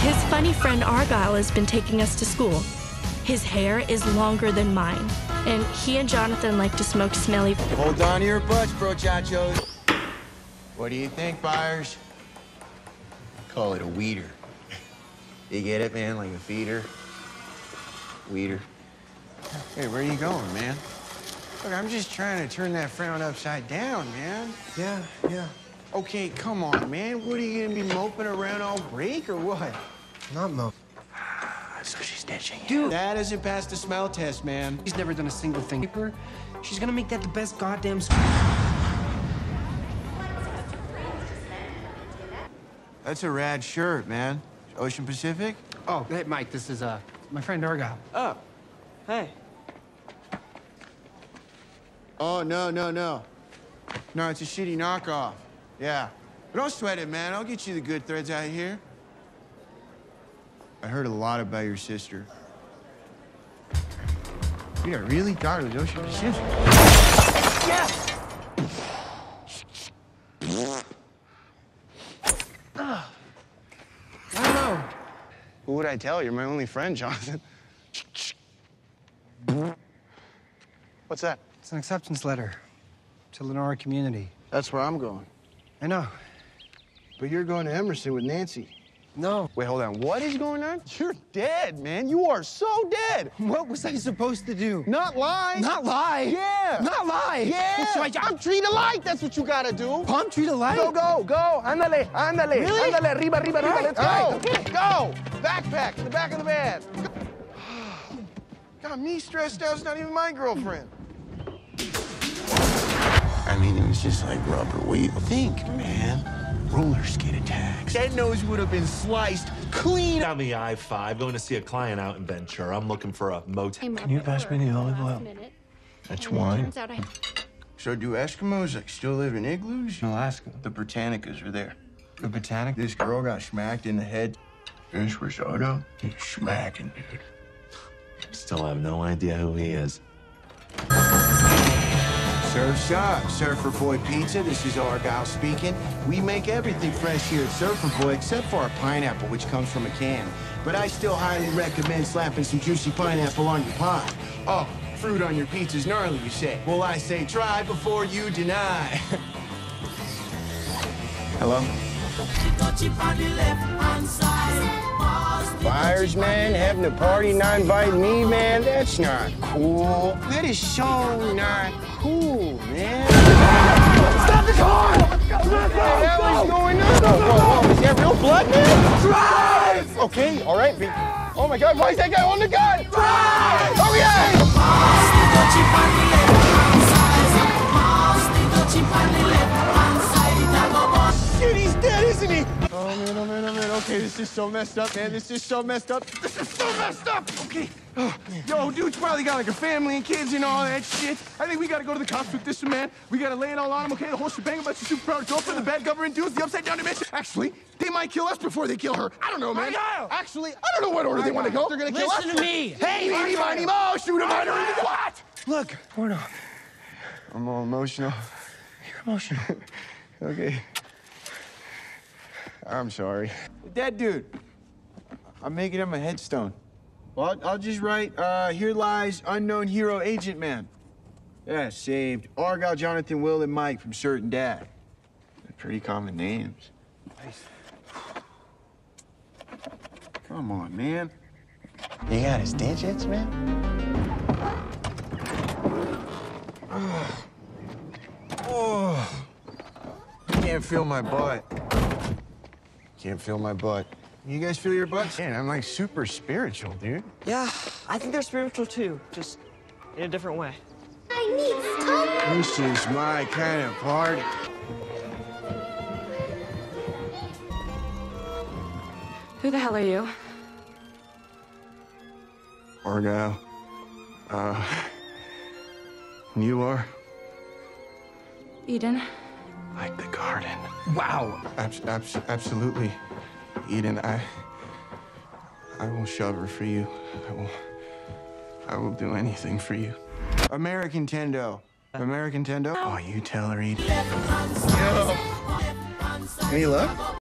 His funny friend Argyle has been taking us to school. His hair is longer than mine, and he and Jonathan like to smoke smelly. Hold on to your butts, bro, brochachos. What do you think, buyers? Call it a weeder. You get it, man? Like a feeder? Weeder. Hey, where are you going, man? Look, I'm just trying to turn that frown upside down, man. Yeah, yeah. Okay, come on, man. What are you gonna be moping around all break or what? Not Mo. So she's ditching Dude. That doesn't pass the smell test, man. She's never done a single thing. Her, She's gonna make that the best goddamn. sc- That's a rad shirt, man. Ocean Pacific? Oh, hey, Mike, this is, uh, my friend Argyle. Oh, hey. Oh, no, no, no. No, it's a shitty knockoff. Yeah. But don't sweat it, man. I'll get you the good threads out of here. I heard a lot about your sister. Yeah, really? God, it was Ocean Pacific. Yes! I don't know. Who would I tell? You're my only friend, Jonathan. What's that? It's an acceptance letter to Lenora Community. That's where I'm going. I know. But you're going to Emerson with Nancy. No. Wait, hold on. What is going on? You're dead, man. You are so dead. What was I supposed to do? Not lie. Not lie. Yeah. Not lie. Yeah. So I, I'm treated alike. That's what you gotta do. palm tree to lie. Go, go, go. Ándale, ándale. Really? Ándale, arriba, arriba, arriba. Let's go. right, Go. Backpack in the back of the van. Got me stressed out. It's not even my girlfriend. I mean, it was just like rubber weight. Think, man. Roller skate attacks. That nose would have been sliced clean. Down the I-5, going to see a client out in Ventura. I'm looking for a motel. Can you pass me the olive oil? That's wine. I So do Eskimos like still live in igloos? In Alaska. The Britannicas are there. The botanic. This girl got smacked in the head. Fish risotto? He's smacking, dude. Still have no idea who he is. Surf's up. Surfer Boy Pizza. This is Argyle speaking. We make everything fresh here at Surfer Boy except for our pineapple, which comes from a can. But I still highly recommend slapping some juicy pineapple on your pie. Oh, fruit on your pizza's gnarly, you say? Well, I say try before you deny. Hello? Fires, man, having a party, not inviting me, man, that's not cool. That is so not cool, man. Stop the car! What the hell is going on? Whoa, whoa, whoa, is that real blood, man? Drive! Okay, all right. Oh my God, why is that guy on the gun? Drive! Oh is so messed up, man. This is so messed up. This is so messed up. Okay. Oh, yo, dude's probably got like a family and kids and all that shit. I think we gotta go to the cops with this one, man. We gotta lay it all on him, okay? The whole shebang about your super proud girlfriend, the bad government dudes, the upside down dimension. Actually, they might kill us before they kill her. I don't know, man. Argyle! Actually, I don't know what order they want to go. They're gonna kill us. Listen to me. Hey, Meeny, miny, mo, shoot 'em, miner, what? Look, Porno, I'm all emotional. you're emotional. Okay. I'm sorry. That dude. I'm making him a headstone. Well, I'll, I'll just write, uh, here lies unknown hero agent man. Yeah, saved. Argyle, Jonathan, Will, and Mike from Certain Dad. They're pretty common names. Nice. Come on, man. You got his digits, man? Oh. Can't feel my butt. Can't feel my butt. You guys feel your butts? Man, I'm like super spiritual, dude. Yeah, I think they're spiritual too, just in a different way. I need time. This is my kind of party. Who the hell are you? Argyle. Uh, you are Eden. Like the garden. Wow. Abs- abs- absolutely, Eden. I, I will shove her for you. I will, I will do anything for you. American Tendo. American Tendo. Oh, you tell her, Eden. Yo. Any luck?